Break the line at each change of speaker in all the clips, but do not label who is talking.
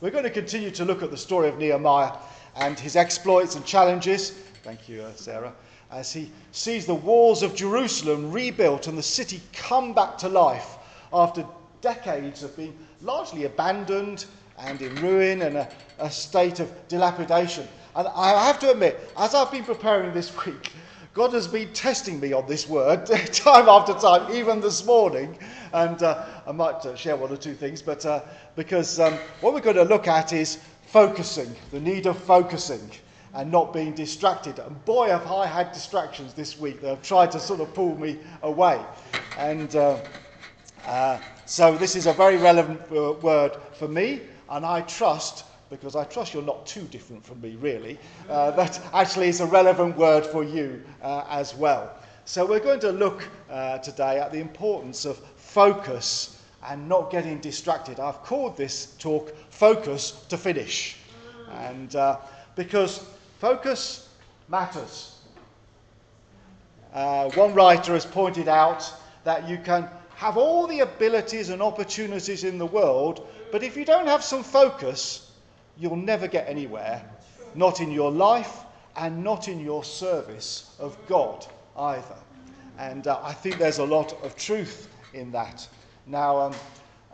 We're going to continue to look at the story of Nehemiah and his exploits and challenges. Thank you, uh, Sarah. As he sees the walls of Jerusalem rebuilt and the city come back to life after decades of being largely abandoned and in ruin and a, a state of dilapidation. And I have to admit, as I've been preparing this week, God has been testing me on this word time after time, even this morning. And uh, I might uh, share one or two things, but uh, because um, what we're going to look at is focusing, the need of focusing and not being distracted. And boy, have I had distractions this week that have tried to sort of pull me away. And uh, uh, so this is a very relevant uh, word for me, and I trust because I trust you're not too different from me, really, uh, that actually is a relevant word for you uh, as well. So, we're going to look uh, today at the importance of focus and not getting distracted. I've called this talk Focus to Finish. And uh, because focus matters. Uh, one writer has pointed out that you can have all the abilities and opportunities in the world, but if you don't have some focus, you'll never get anywhere, not in your life and not in your service of God either. And uh, I think there's a lot of truth in that. Now, um,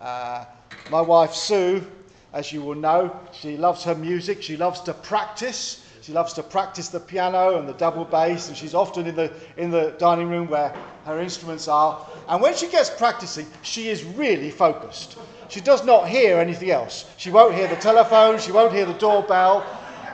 uh, my wife Sue, as you will know, she loves her music, she loves to practice. She loves to practice the piano and the double bass, and she's often in the, in the dining room where her instruments are. And when she gets practicing, she is really focused. She does not hear anything else. She won't hear the telephone, she won't hear the doorbell.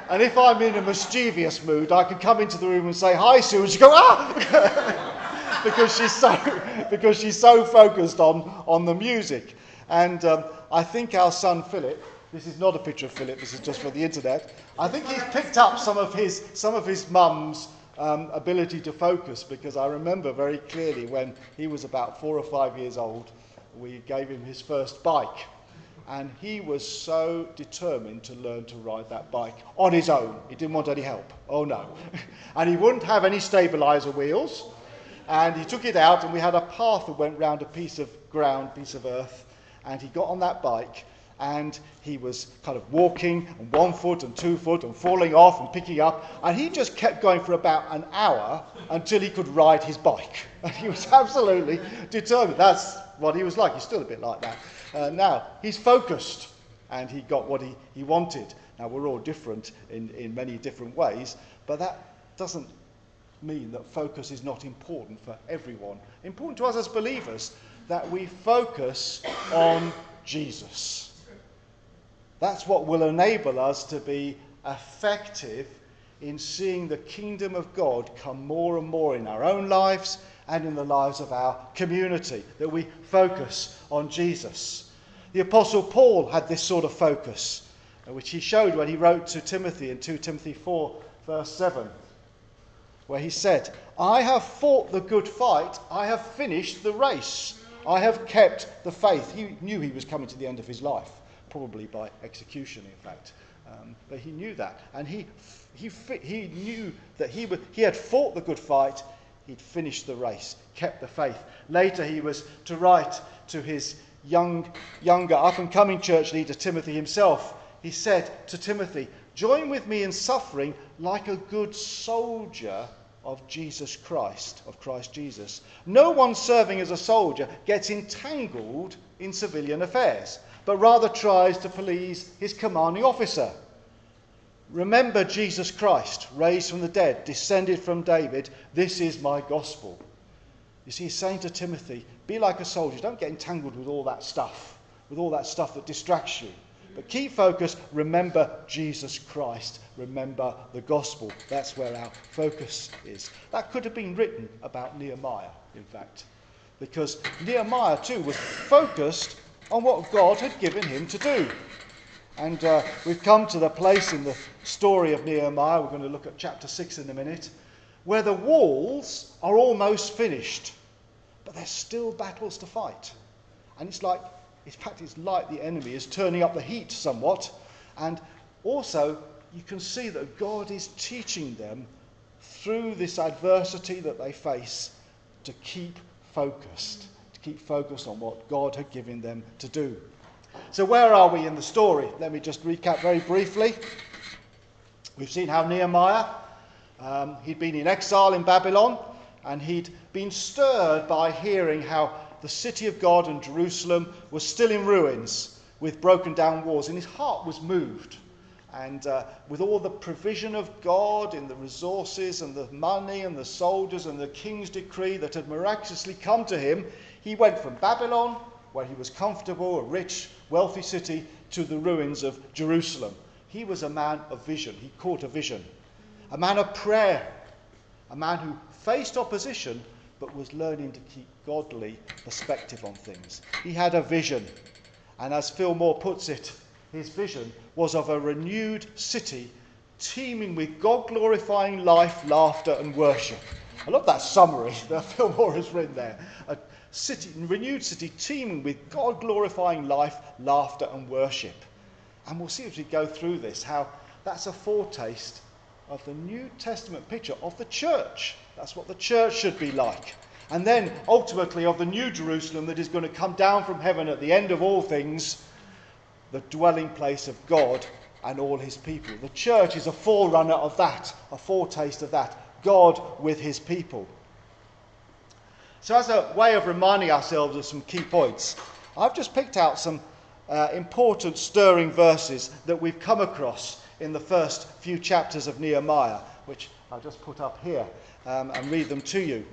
And if I'm in a mischievous mood, I can come into the room and say, Hi, Sue, and she go, Ah! because, she's so, because she's so focused on, on the music. And um, I think our son Philip, this is not a picture of Philip, this is just for the internet. I think he's picked up some of his, some of his mum's um, ability to focus because I remember very clearly when he was about four or five years old we gave him his first bike. And he was so determined to learn to ride that bike on his own. He didn't want any help. Oh no. and he wouldn't have any stabilizer wheels. And he took it out, and we had a path that went round a piece of ground, piece of earth. And he got on that bike, and he was kind of walking on one foot and two foot and falling off and picking up. And he just kept going for about an hour until he could ride his bike. And he was absolutely determined. That's what he was like. He's still a bit like that. Uh, now, he's focused and he got what he, he wanted. Now, we're all different in, in many different ways, but that doesn't mean that focus is not important for everyone. Important to us as believers that we focus on Jesus. That's what will enable us to be effective in seeing the kingdom of God come more and more in our own lives and in the lives of our community, that we focus on Jesus. The Apostle Paul had this sort of focus, which he showed when he wrote to Timothy in 2 Timothy 4, verse 7, where he said, I have fought the good fight, I have finished the race, I have kept the faith. He knew he was coming to the end of his life, probably by execution, in fact. Um, but he knew that. And he, he, he knew that he, would, he had fought the good fight, He'd finished the race, kept the faith. Later, he was to write to his young, younger, up and coming church leader, Timothy himself. He said to Timothy, Join with me in suffering like a good soldier of Jesus Christ, of Christ Jesus. No one serving as a soldier gets entangled in civilian affairs, but rather tries to please his commanding officer. Remember Jesus Christ, raised from the dead, descended from David. This is my gospel. You see, he's saying to Timothy, be like a soldier. Don't get entangled with all that stuff, with all that stuff that distracts you. But keep focus. Remember Jesus Christ. Remember the gospel. That's where our focus is. That could have been written about Nehemiah, in fact, because Nehemiah too was focused on what God had given him to do. And uh, we've come to the place in the story of Nehemiah, we're going to look at chapter 6 in a minute, where the walls are almost finished, but there's still battles to fight. And it's like, in fact, it's like the enemy is turning up the heat somewhat. And also, you can see that God is teaching them through this adversity that they face to keep focused, keep focused on what God had given them to do. So, where are we in the story? Let me just recap very briefly. We've seen how Nehemiah, um, he'd been in exile in Babylon, and he'd been stirred by hearing how the city of God and Jerusalem was still in ruins with broken down walls, and his heart was moved. And uh, with all the provision of God in the resources and the money and the soldiers and the king's decree that had miraculously come to him, he went from Babylon, where he was comfortable, a rich, wealthy city, to the ruins of Jerusalem. He was a man of vision. He caught a vision. A man of prayer. A man who faced opposition but was learning to keep godly perspective on things. He had a vision. And as Phil Moore puts it, his vision was of a renewed city teeming with God glorifying life, laughter, and worship. I love that summary that Phil Moore has written there. A city, renewed city teeming with God glorifying life, laughter, and worship. And we'll see as we go through this how that's a foretaste of the New Testament picture of the church. That's what the church should be like. And then ultimately of the new Jerusalem that is going to come down from heaven at the end of all things, the dwelling place of God and all his people. The church is a forerunner of that, a foretaste of that. God with his people. So, as a way of reminding ourselves of some key points, I've just picked out some uh, important, stirring verses that we've come across in the first few chapters of Nehemiah, which I'll just put up here um, and read them to you.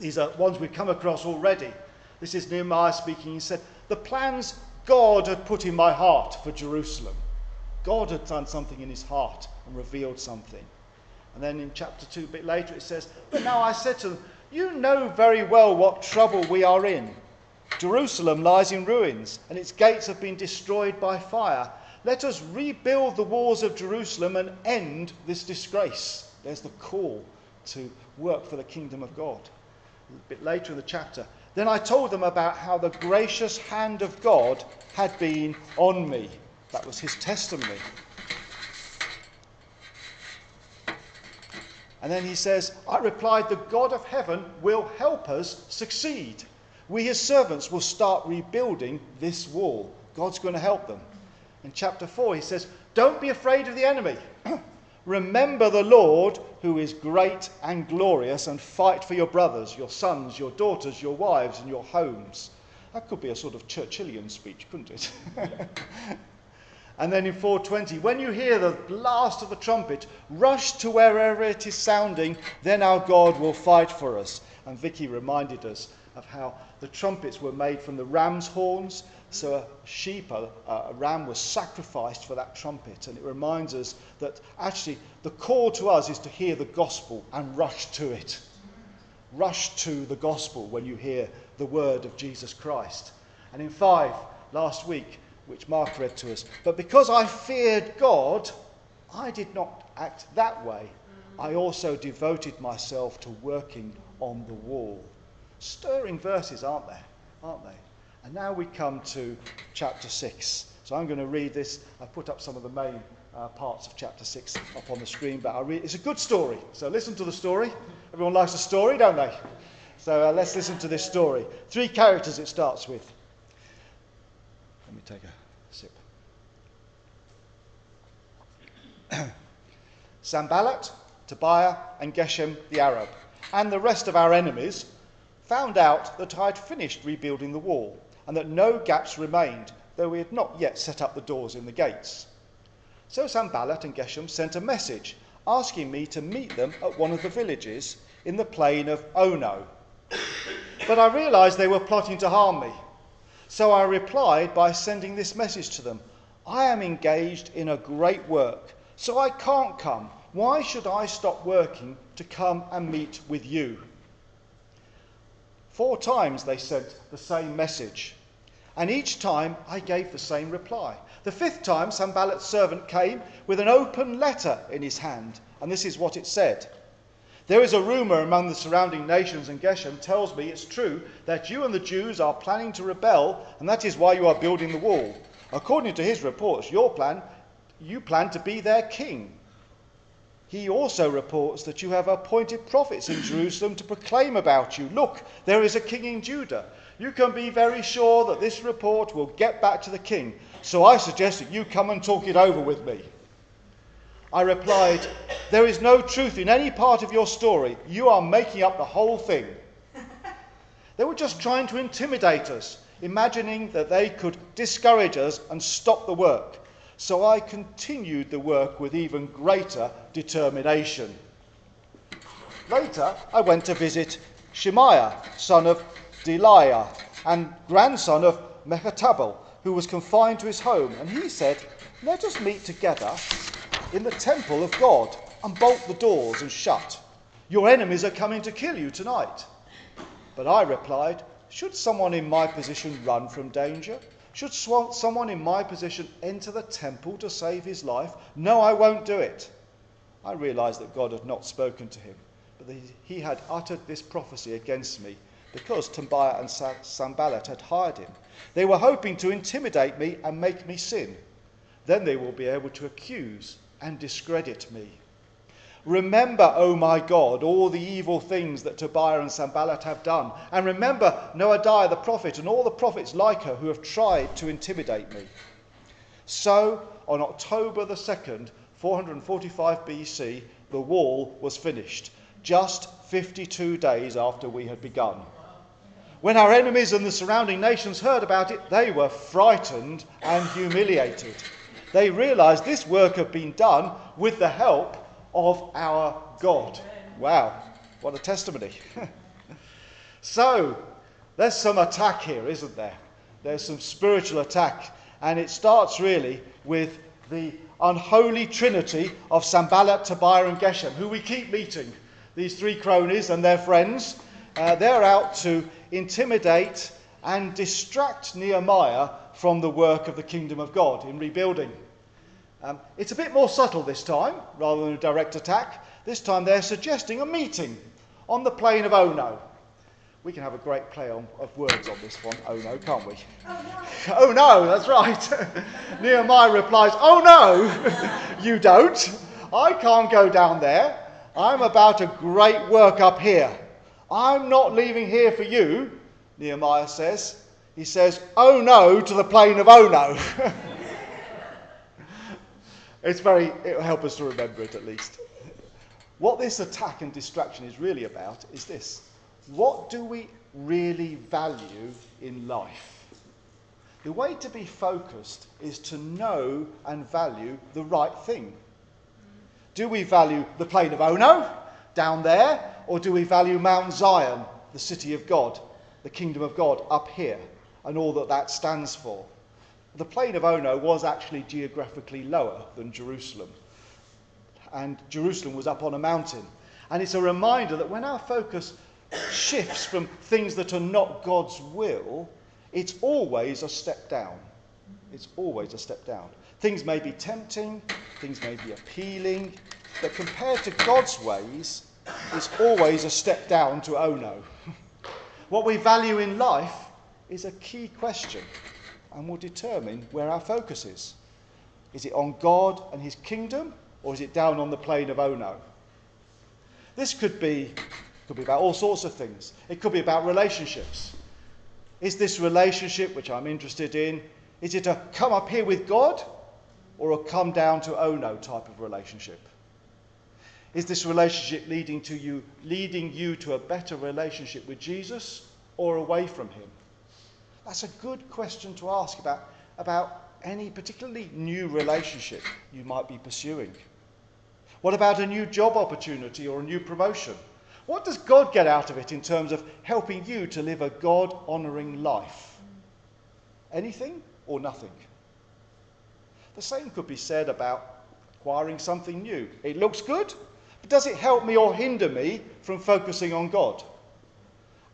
These are ones we've come across already. This is Nehemiah speaking. He said, The plans God had put in my heart for Jerusalem. God had done something in his heart and revealed something. And then in chapter 2, a bit later, it says, But now I said to them, You know very well what trouble we are in. Jerusalem lies in ruins, and its gates have been destroyed by fire. Let us rebuild the walls of Jerusalem and end this disgrace. There's the call to work for the kingdom of God a bit later in the chapter. Then I told them about how the gracious hand of God had been on me. That was his testimony. And then he says, I replied, The God of heaven will help us succeed. We, his servants, will start rebuilding this wall. God's going to help them. In chapter 4, he says, Don't be afraid of the enemy. Remember the Lord who is great and glorious, and fight for your brothers, your sons, your daughters, your wives, and your homes. That could be a sort of Churchillian speech, couldn't it? and then in 420, when you hear the blast of the trumpet, rush to wherever it is sounding, then our God will fight for us. And Vicky reminded us of how the trumpets were made from the ram's horns so a sheep, a, a, ram was sacrificed for that trumpet. And it reminds us that actually the call to us is to hear the gospel and rush to it. Rush to the gospel when you hear the word of Jesus Christ. And in 5, last week, which Mark read to us, but because I feared God, I did not act that way. I also devoted myself to working on the wall. Stirring verses, aren't they? Aren't they? And now we come to chapter 6. So I'm going to read this. I've put up some of the main uh, parts of chapter 6 up on the screen, but read, it's a good story. So listen to the story. Everyone likes a story, don't they? So uh, let's listen to this story. Three characters it starts with. Let me take a Sanballat, Tobiah, and Geshem the Arab, and the rest of our enemies found out that I had finished rebuilding the wall and that no gaps remained, though we had not yet set up the doors in the gates. So Sanballat and Geshem sent a message asking me to meet them at one of the villages in the plain of Ono. But I realized they were plotting to harm me. So I replied by sending this message to them I am engaged in a great work, so I can't come. Why should I stop working to come and meet with you? Four times they sent the same message. And each time I gave the same reply. The fifth time, Sanballat's servant came with an open letter in his hand, and this is what it said. There is a rumor among the surrounding nations, and Geshem tells me it's true that you and the Jews are planning to rebel, and that is why you are building the wall. According to his reports, your plan, you plan to be their king. He also reports that you have appointed prophets in Jerusalem to proclaim about you Look, there is a king in Judah. You can be very sure that this report will get back to the king, so I suggest that you come and talk it over with me. I replied, There is no truth in any part of your story. You are making up the whole thing. They were just trying to intimidate us, imagining that they could discourage us and stop the work. So I continued the work with even greater determination. Later, I went to visit Shemaiah, son of Delaiah, and grandson of Mehetabel, who was confined to his home. And he said, Let us meet together in the temple of God and bolt the doors and shut. Your enemies are coming to kill you tonight. But I replied, Should someone in my position run from danger? Should someone in my position enter the temple to save his life? No, I won't do it. I realized that God had not spoken to him, but that he had uttered this prophecy against me because Tobiah and Sanballat had hired him. They were hoping to intimidate me and make me sin. Then they will be able to accuse and discredit me. Remember, O oh my God, all the evil things that Tobiah and Sanballat have done. And remember Noadiah the prophet and all the prophets like her who have tried to intimidate me. So, on October the 2nd, 445 BC, the wall was finished, just 52 days after we had begun. When our enemies and the surrounding nations heard about it, they were frightened and humiliated. They realized this work had been done with the help of our God. Wow, what a testimony. so, there's some attack here, isn't there? There's some spiritual attack, and it starts really with the unholy trinity of Sanballat, Tobiah, and Geshem, who we keep meeting. These three cronies and their friends, uh, they're out to intimidate and distract Nehemiah from the work of the kingdom of God in rebuilding. Um, it's a bit more subtle this time, rather than a direct attack. This time they're suggesting a meeting on the plain of Ono. We can have a great play on, of words on this one, Ono, can't we? Oh no, oh, no that's right. Nehemiah replies, Oh no, you don't. I can't go down there. I'm about a great work up here. I'm not leaving here for you, Nehemiah says. He says, Oh no, to the plain of Ono. It's very, it'll help us to remember it at least. What this attack and distraction is really about is this what do we really value in life? The way to be focused is to know and value the right thing. Do we value the plain of Ono down there, or do we value Mount Zion, the city of God, the kingdom of God up here, and all that that stands for? The plain of Ono was actually geographically lower than Jerusalem. And Jerusalem was up on a mountain. And it's a reminder that when our focus shifts from things that are not God's will, it's always a step down. It's always a step down. Things may be tempting, things may be appealing, but compared to God's ways, it's always a step down to Ono. what we value in life is a key question and will determine where our focus is. Is it on God and his kingdom, or is it down on the plain of Ono? This could be, could be about all sorts of things. It could be about relationships. Is this relationship, which I'm interested in, is it a come up here with God or a come down to Ono type of relationship? Is this relationship leading to you leading you to a better relationship with Jesus or away from him? That's a good question to ask about, about any particularly new relationship you might be pursuing. What about a new job opportunity or a new promotion? What does God get out of it in terms of helping you to live a God honouring life? Anything or nothing? The same could be said about acquiring something new. It looks good, but does it help me or hinder me from focusing on God?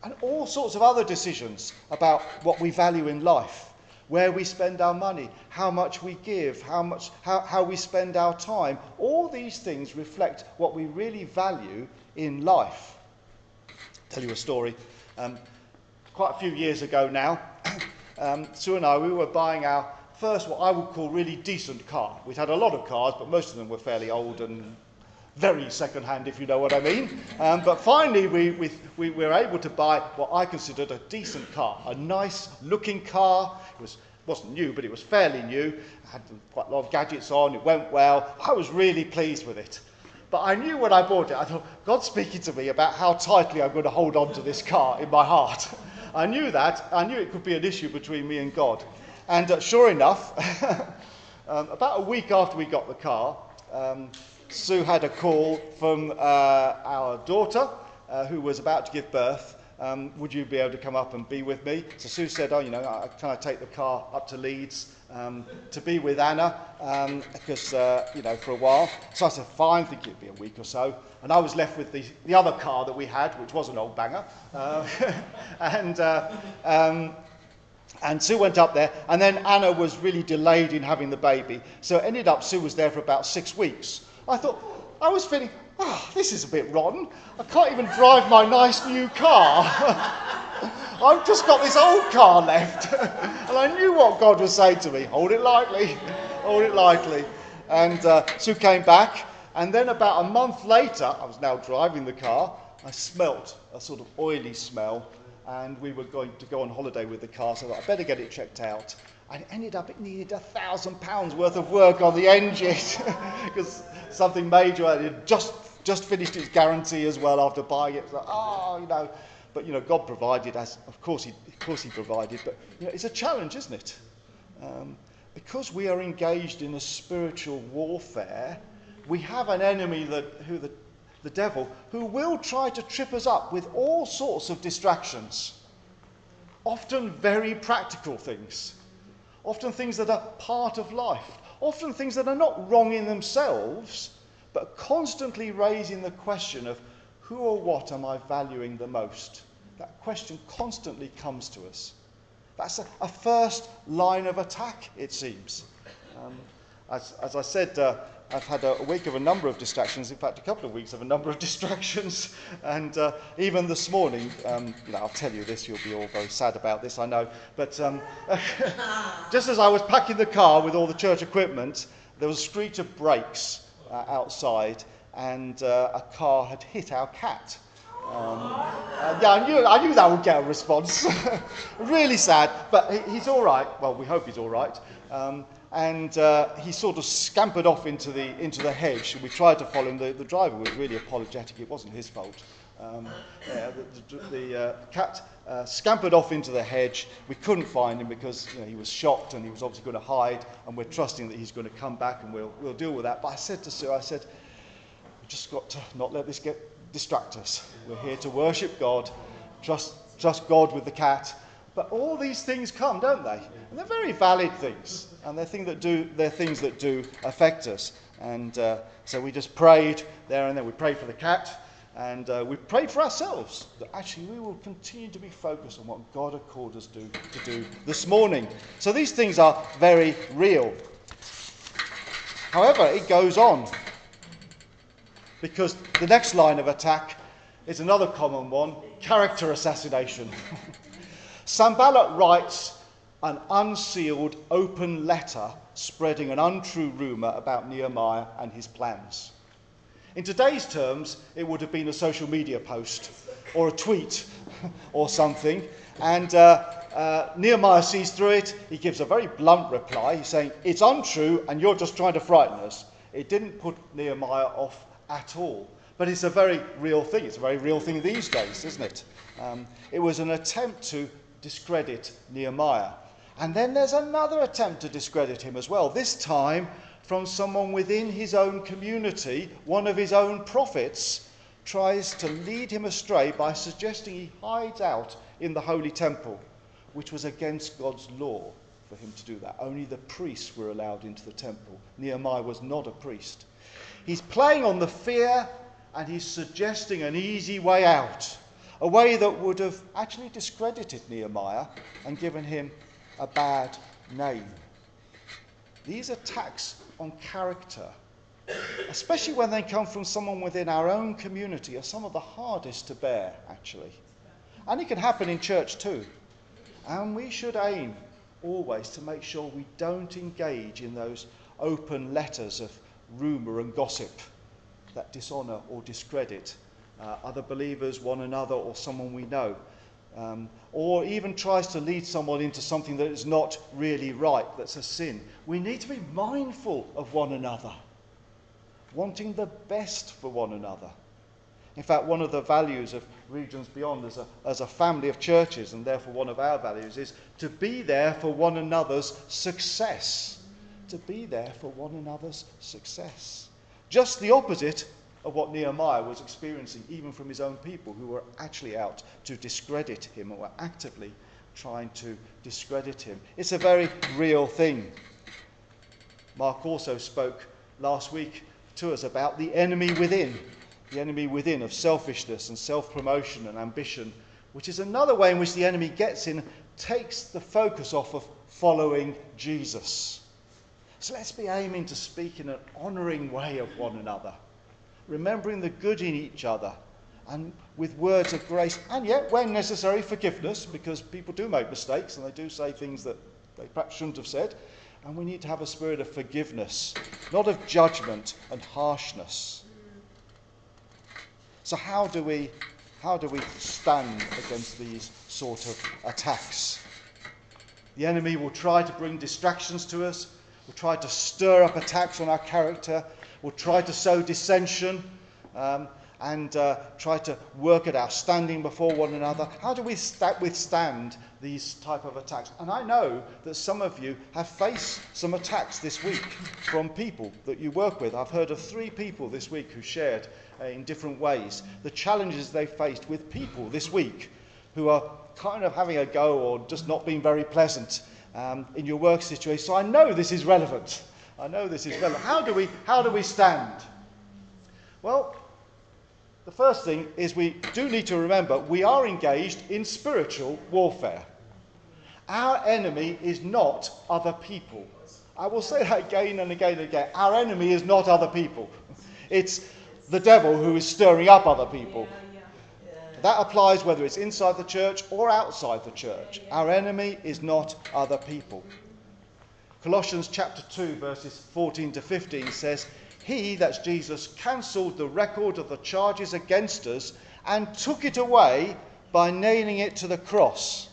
And all sorts of other decisions about what we value in life where we spend our money, how much we give, how, much, how, how we spend our time. All these things reflect what we really value in life. I'll tell you a story. Um, quite a few years ago now, um, Sue and I, we were buying our first, what I would call really decent car. We'd had a lot of cars, but most of them were fairly old and very second hand, if you know what I mean. Um, but finally, we, we, we were able to buy what I considered a decent car, a nice looking car. It was, wasn't new, but it was fairly new. It had quite a lot of gadgets on, it went well. I was really pleased with it. But I knew when I bought it, I thought, God's speaking to me about how tightly I'm going to hold on to this car in my heart. I knew that. I knew it could be an issue between me and God. And uh, sure enough, um, about a week after we got the car, um, Sue had a call from uh, our daughter uh, who was about to give birth. Um, would you be able to come up and be with me? So Sue said, Oh, you know, I, can I take the car up to Leeds um, to be with Anna? Um, because, uh, you know, for a while. So I said, Fine, I think it'd be a week or so. And I was left with the, the other car that we had, which was an old banger. Uh, and, uh, um, and Sue went up there, and then Anna was really delayed in having the baby. So it ended up Sue was there for about six weeks. I thought, I was feeling, oh, this is a bit rotten. I can't even drive my nice new car. I've just got this old car left. and I knew what God was saying to me hold it lightly, hold it lightly. And uh, came back, and then about a month later, I was now driving the car, I smelt a sort of oily smell, and we were going to go on holiday with the car, so I better get it checked out. And it ended up it needed a thousand pounds worth of work on the engine because something major. It just just finished its guarantee as well after buying it. So, oh, you know, but you know, God provided as of course He of course He provided. But you know, it's a challenge, isn't it? Um, because we are engaged in a spiritual warfare, we have an enemy that who the the devil who will try to trip us up with all sorts of distractions, often very practical things, often things that are part of life, often things that are not wrong in themselves, but constantly raising the question of who or what am I valuing the most? That question constantly comes to us. That's a, a first line of attack, it seems. Um, as, as, I said, uh, I've had a, week of a number of distractions, in fact, a couple of weeks of a number of distractions. And uh, even this morning, um, I'll tell you this, you'll be all very sad about this, I know. But um, just as I was packing the car with all the church equipment, there was a screech of brakes uh, outside, and uh, a car had hit our cat. Um, yeah, I knew, I knew that would get a response. really sad, but he, he's all right. Well, we hope he's all right. Um, and uh, he sort of scampered off into the, into the hedge. We tried to follow him. The, the driver was really apologetic. It wasn't his fault. Um, yeah, the, the, the uh, cat uh, scampered off into the hedge. We couldn't find him because you know, he was shocked and he was obviously going to hide. And we're trusting that he's going to come back and we'll, we'll deal with that. But I said to Sue, I said, we've just got to not let this get distract us. We're here to worship God, trust, trust God with the cat. But all these things come, don't they? And they're very valid things. And they're, things that do, they're things that do affect us. And uh, so we just prayed there and then. We prayed for the cat. And uh, we prayed for ourselves that actually we will continue to be focused on what God has called us to, to do this morning. So these things are very real. However, it goes on. Because the next line of attack is another common one character assassination. Sanballat writes an unsealed open letter spreading an untrue rumour about Nehemiah and his plans. In today's terms, it would have been a social media post or a tweet or something. And uh, uh, Nehemiah sees through it. He gives a very blunt reply. He's saying, It's untrue and you're just trying to frighten us. It didn't put Nehemiah off at all. But it's a very real thing. It's a very real thing these days, isn't it? Um, it was an attempt to discredit Nehemiah. And then there's another attempt to discredit him as well, this time from someone within his own community, one of his own prophets, tries to lead him astray by suggesting he hides out in the holy temple, which was against God's law for him to do that. Only the priests were allowed into the temple. Nehemiah was not a priest. He's playing on the fear and he's suggesting an easy way out a way that would have actually discredited Nehemiah and given him a bad name. These attacks on character, especially when they come from someone within our own community, are some of the hardest to bear, actually. And it can happen in church too. And we should aim always to make sure we don't engage in those open letters of rumour and gossip. that dishonour or discredit uh, other believers, one another, or someone we know. Um, or even tries to lead someone into something that is not really right, that's a sin. We need to be mindful of one another, wanting the best for one another. In fact, one of the values of Regions Beyond as a, as a family of churches, and therefore one of our values, is to be there for one another's success. To be there for one another's success. Just the opposite of what Nehemiah was experiencing, even from his own people who were actually out to discredit him or were actively trying to discredit him. It's a very real thing. Mark also spoke last week to us about the enemy within, the enemy within of selfishness and self promotion and ambition, which is another way in which the enemy gets in, takes the focus off of following Jesus. So let's be aiming to speak in an honouring way of one another remembering the good in each other, and with words of grace, and yet, when necessary, forgiveness, because people do make mistakes and they do say things that they perhaps shouldn't have said. And we need to have a spirit of forgiveness, not of judgment and harshness. So, how do we, how do we stand against these sort of attacks? The enemy will try to bring distractions to us, will try to stir up attacks on our character, will try to sow dissension um, and uh, try to work at our standing before one another. How do we st- withstand these type of attacks? And I know that some of you have faced some attacks this week from people that you work with. I've heard of three people this week who shared uh, in different ways the challenges they faced with people this week who are kind of having a go or just not being very pleasant um, in your work situation. So I know this is relevant. I know this is relevant. How do we, how do we stand? Well, the first thing is we do need to remember we are engaged in spiritual warfare. Our enemy is not other people. I will say that again and again and again. Our enemy is not other people. It's the devil who is stirring up other people. That applies whether it's inside the church or outside the church. Our enemy is not other people. Colossians chapter 2, verses 14 to 15 says, He, that's Jesus, cancelled the record of the charges against us and took it away by nailing it to the cross.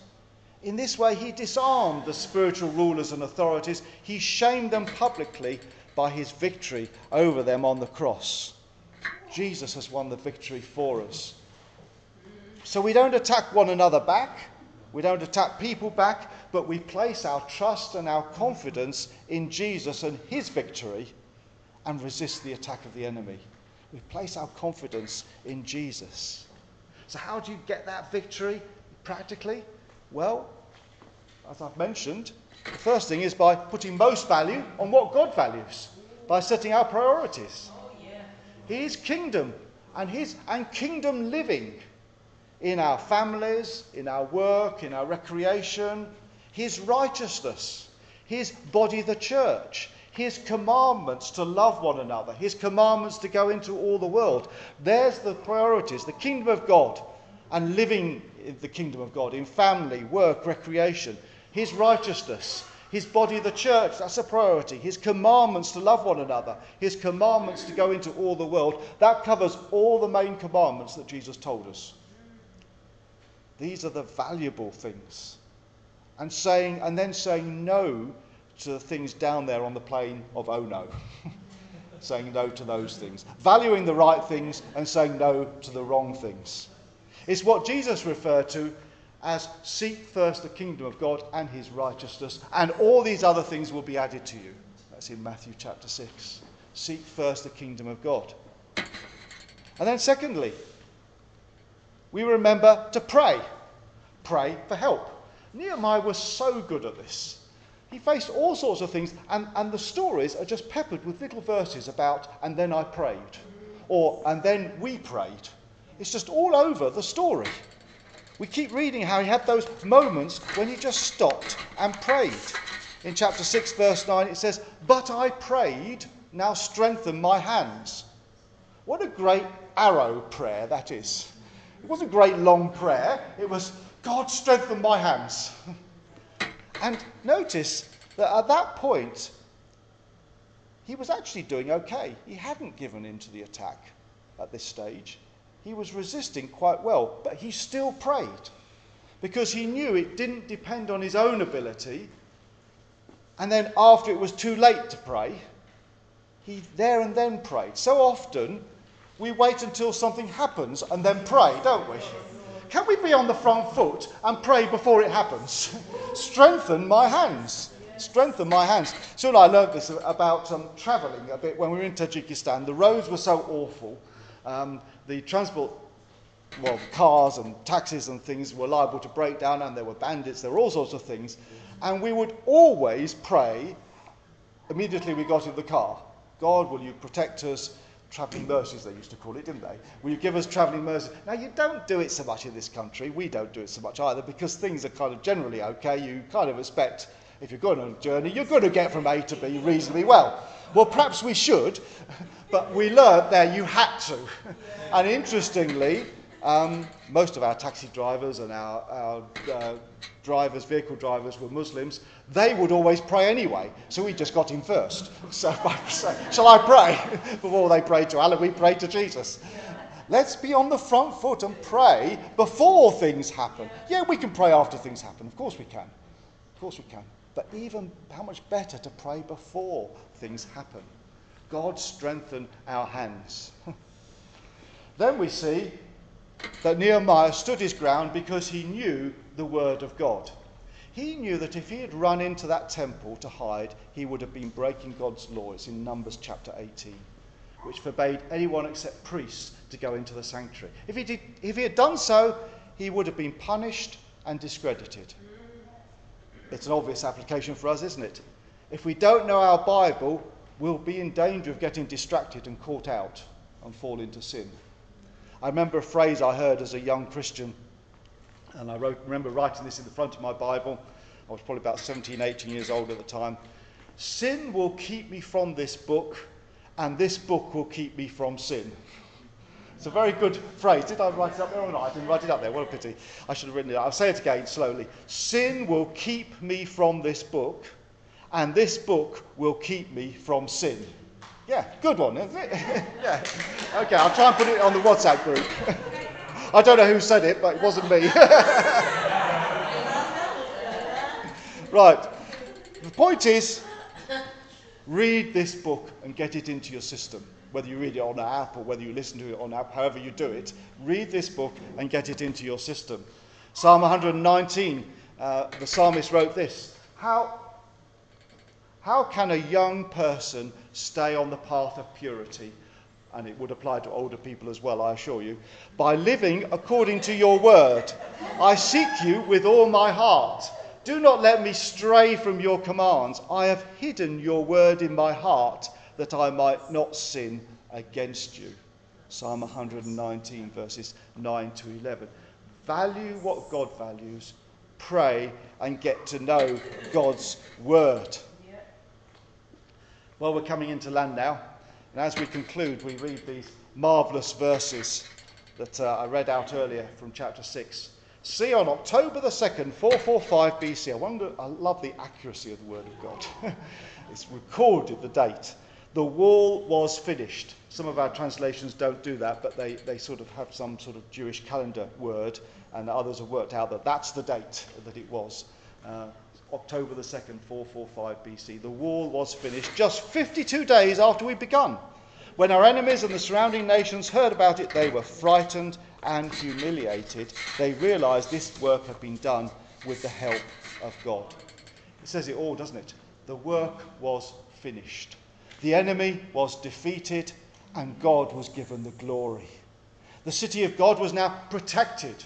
In this way, he disarmed the spiritual rulers and authorities. He shamed them publicly by his victory over them on the cross. Jesus has won the victory for us. So we don't attack one another back. We don't attack people back, but we place our trust and our confidence in Jesus and his victory and resist the attack of the enemy. We place our confidence in Jesus. So, how do you get that victory practically? Well, as I've mentioned, the first thing is by putting most value on what God values, by setting our priorities. Oh, yeah. His kingdom and his and kingdom living in our families, in our work, in our recreation, His righteousness, His body, the church, His commandments to love one another, His commandments to go into all the world. There's the priorities, the kingdom of God, and living in the kingdom of God in family, work, recreation, His righteousness. His body, the church, that's a priority. His commandments to love one another. His commandments to go into all the world. That covers all the main commandments that Jesus told us. These are the valuable things. And saying and then saying no to the things down there on the plain of oh no. saying no to those things. Valuing the right things and saying no to the wrong things. It's what Jesus referred to as seek first the kingdom of God and his righteousness, and all these other things will be added to you. That's in Matthew chapter 6. Seek first the kingdom of God. And then, secondly, we remember to pray. Pray for help. Nehemiah was so good at this. He faced all sorts of things, and, and the stories are just peppered with little verses about, and then I prayed, or, and then we prayed. It's just all over the story. We keep reading how he had those moments when he just stopped and prayed. In chapter 6, verse 9, it says, But I prayed, now strengthen my hands. What a great arrow prayer that is. It wasn't a great long prayer. It was, God, strengthen my hands. and notice that at that point, he was actually doing okay. He hadn't given in to the attack at this stage. He was resisting quite well, but he still prayed because he knew it didn't depend on his own ability. And then, after it was too late to pray, he there and then prayed. So often, we wait until something happens and then pray, don't we? Can we be on the front foot and pray before it happens? Strengthen my hands. Strengthen my hands. Soon I learned this about um, travelling a bit when we were in Tajikistan. The roads were so awful. Um, the transport, well, cars and taxis and things were liable to break down, and there were bandits, there were all sorts of things. And we would always pray immediately we got in the car God, will you protect us? Travelling mercies, they used to call it, didn't they? Will you give us travelling mercies? Now, you don't do it so much in this country. We don't do it so much either because things are kind of generally okay. You kind of expect, if you're going on a journey, you're going to get from A to B reasonably well. Well, perhaps we should, but we learnt there you had to. And interestingly, um, most of our taxi drivers and our, our uh, drivers, vehicle drivers, were Muslims. They would always pray anyway, so we just got in first. So, shall I pray? Before they prayed to Allah, we prayed to Jesus. Let's be on the front foot and pray before things happen. Yeah, we can pray after things happen. Of course we can. Of course we can. But even how much better to pray before things happen. God strengthen our hands. then we see that Nehemiah stood his ground because he knew the word of God. He knew that if he had run into that temple to hide, he would have been breaking God's laws in Numbers chapter 18, which forbade anyone except priests to go into the sanctuary. If he, did, if he had done so, he would have been punished and discredited. It's an obvious application for us, isn't it? If we don't know our Bible, we'll be in danger of getting distracted and caught out and fall into sin. I remember a phrase I heard as a young Christian, and I wrote, remember writing this in the front of my Bible. I was probably about 17, 18 years old at the time. Sin will keep me from this book, and this book will keep me from sin. It's a very good phrase. Did I write it up there or not? I didn't write it up there. What a pity. I should have written it. I'll say it again slowly. Sin will keep me from this book, and this book will keep me from sin. Yeah, good one, isn't it? yeah. Okay, I'll try and put it on the WhatsApp group. I don't know who said it, but it wasn't me. right. The point is read this book and get it into your system. Whether you read it on an app or whether you listen to it on an app, however you do it, read this book and get it into your system. Psalm 119, uh, the psalmist wrote this How how can a young person stay on the path of purity? And it would apply to older people as well, I assure you. By living according to your word. I seek you with all my heart. Do not let me stray from your commands. I have hidden your word in my heart that I might not sin against you. Psalm 119, verses 9 to 11. Value what God values, pray, and get to know God's word. Well, we're coming into land now, and as we conclude, we read these marvellous verses that uh, I read out earlier from chapter 6. See, on October the 2nd, 445 BC, I, wonder, I love the accuracy of the Word of God. it's recorded the date. The wall was finished. Some of our translations don't do that, but they, they sort of have some sort of Jewish calendar word, and others have worked out that that's the date that it was. Uh, October the 2nd, 445 BC. The wall was finished just 52 days after we'd begun. When our enemies and the surrounding nations heard about it, they were frightened and humiliated. They realized this work had been done with the help of God. It says it all, doesn't it? The work was finished. The enemy was defeated, and God was given the glory. The city of God was now protected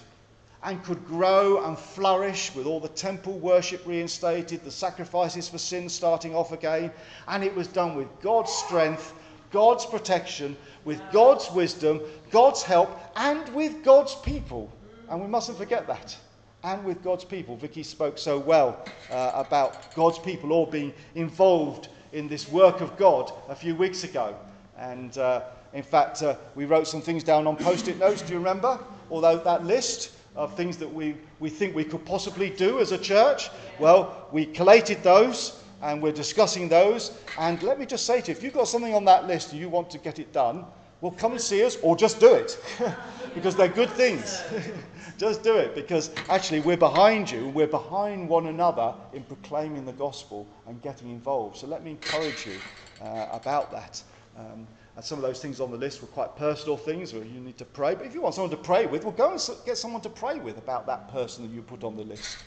and could grow and flourish with all the temple worship reinstated, the sacrifices for sin starting off again. And it was done with God's strength, God's protection, with God's wisdom, God's help, and with God's people. And we mustn't forget that. And with God's people. Vicky spoke so well uh, about God's people all being involved in this work of God a few weeks ago. And uh, in fact, uh, we wrote some things down on post it notes. Do you remember? Although that list of things that we, we think we could possibly do as a church. Well, we collated those and we're discussing those. And let me just say to you, if you've got something on that list and you want to get it done, well, come and see us or just do it because they're good things. just do it because actually we're behind you. We're behind one another in proclaiming the gospel and getting involved. So let me encourage you uh, about that. Um, and some of those things on the list were quite personal things where you need to pray. But if you want someone to pray with, well, go and get someone to pray with about that person that you put on the list.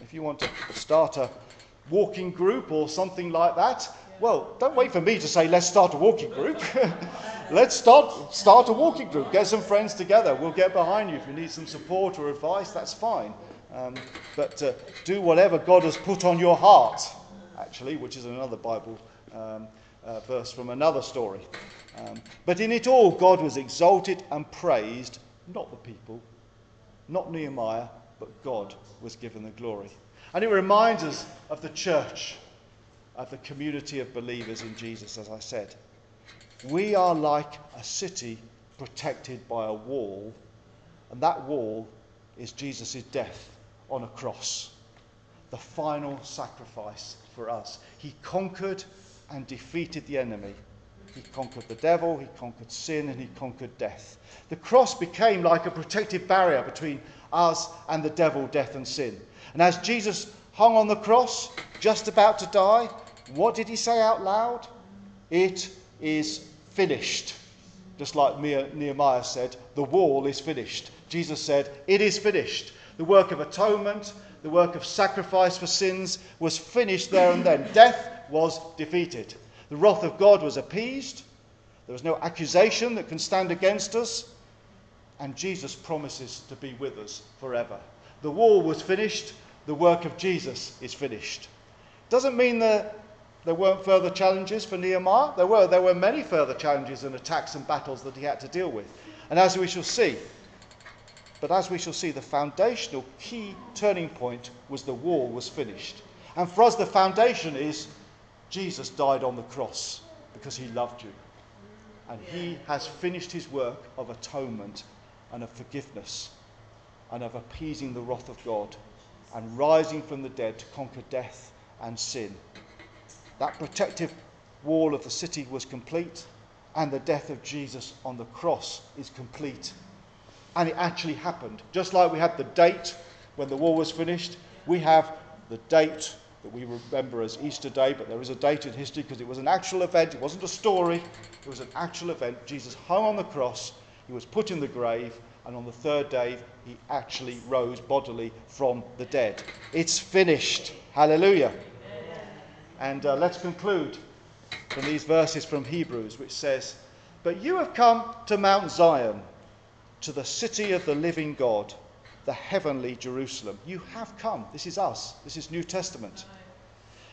If you want to start a walking group or something like that, well, don't wait for me to say, let's start a walking group. let's start, start a walking group. Get some friends together. We'll get behind you. If you need some support or advice, that's fine. Um, but uh, do whatever God has put on your heart, actually, which is another Bible um, uh, verse from another story. Um, but in it all, God was exalted and praised, not the people, not Nehemiah, but God was given the glory. And it reminds us of the church, of the community of believers in Jesus, as I said. We are like a city protected by a wall, and that wall is Jesus' death on a cross, the final sacrifice for us. He conquered and defeated the enemy. He conquered the devil, he conquered sin, and he conquered death. The cross became like a protective barrier between us and the devil, death, and sin. And as Jesus hung on the cross, just about to die, what did he say out loud? It is finished. Just like Nehemiah said, the wall is finished. Jesus said, It is finished. The work of atonement, the work of sacrifice for sins was finished there and then. Death was defeated. The wrath of God was appeased. There was no accusation that can stand against us. And Jesus promises to be with us forever. The wall was finished. The work of Jesus is finished. Doesn't mean that there weren't further challenges for Nehemiah. There were. There were many further challenges and attacks and battles that he had to deal with. And as we shall see, but as we shall see, the foundational key turning point was the wall was finished. And for us, the foundation is Jesus died on the cross because he loved you. And he has finished his work of atonement and of forgiveness and of appeasing the wrath of God and rising from the dead to conquer death and sin. That protective wall of the city was complete, and the death of Jesus on the cross is complete. And it actually happened. Just like we had the date when the wall was finished, we have the date that we remember as Easter Day, but there is a date in history because it was an actual event. It wasn't a story, it was an actual event. Jesus hung on the cross, he was put in the grave, and on the third day, he actually rose bodily from the dead. It's finished. Hallelujah. And uh, let's conclude from these verses from Hebrews, which says, But you have come to Mount Zion, to the city of the living God the heavenly Jerusalem. You have come. This is us. This is New Testament.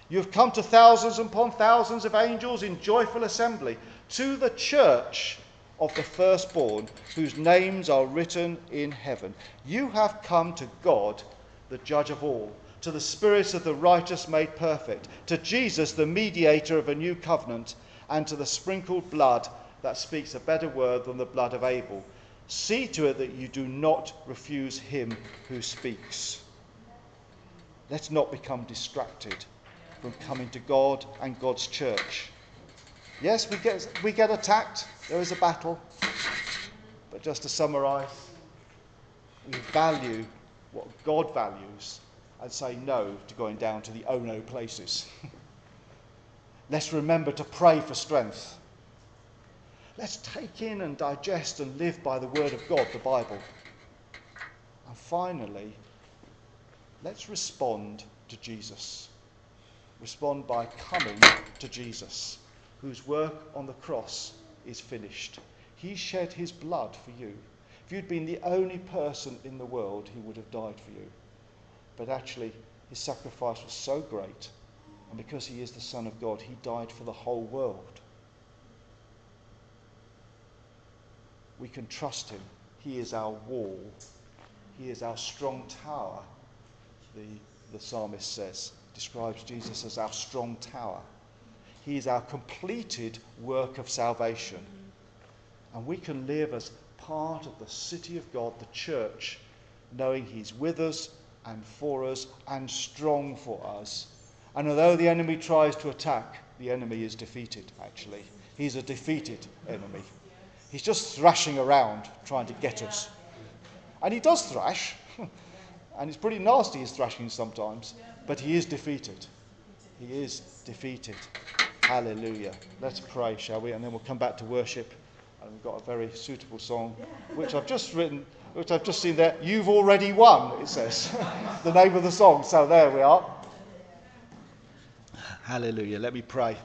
You have come to thousands upon thousands of angels in joyful assembly to the church of the firstborn whose names are written in heaven. You have come to God, the judge of all, to the spirits of the righteous made perfect, to Jesus, the mediator of a new covenant, and to the sprinkled blood that speaks a better word than the blood of Abel See to it that you do not refuse him who speaks. Let's not become distracted from coming to God and God's church. Yes, we get, we get attacked, there is a battle. But just to summarize, we value what God values and say no to going down to the oh no places. Let's remember to pray for strength. Let's take in and digest and live by the Word of God, the Bible. And finally, let's respond to Jesus. Respond by coming to Jesus, whose work on the cross is finished. He shed his blood for you. If you'd been the only person in the world, he would have died for you. But actually, his sacrifice was so great, and because he is the Son of God, he died for the whole world. We can trust him. He is our wall. He is our strong tower, the, the psalmist says, describes Jesus as our strong tower. He is our completed work of salvation. And we can live as part of the city of God, the church, knowing He's with us and for us and strong for us. And although the enemy tries to attack, the enemy is defeated, actually. He's a defeated enemy. He's just thrashing around trying to get us. And he does thrash, and it's pretty nasty his thrashing sometimes, but he is defeated. He is defeated. Hallelujah. Let's pray, shall we? And then we'll come back to worship. And we've got a very suitable song, which I've just written, which I've just seen there. You've already won, it says. the name of the song. So there we are. Hallelujah. Let me pray.